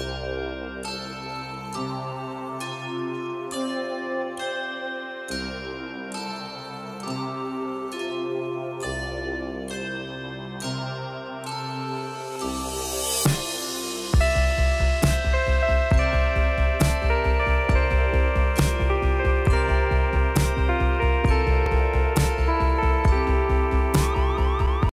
Música